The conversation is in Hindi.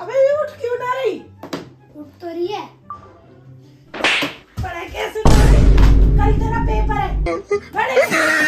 अबे ये उठ क्यों ना रही? उठ तो रही है। पर कैसे कल तेरा पेपर है।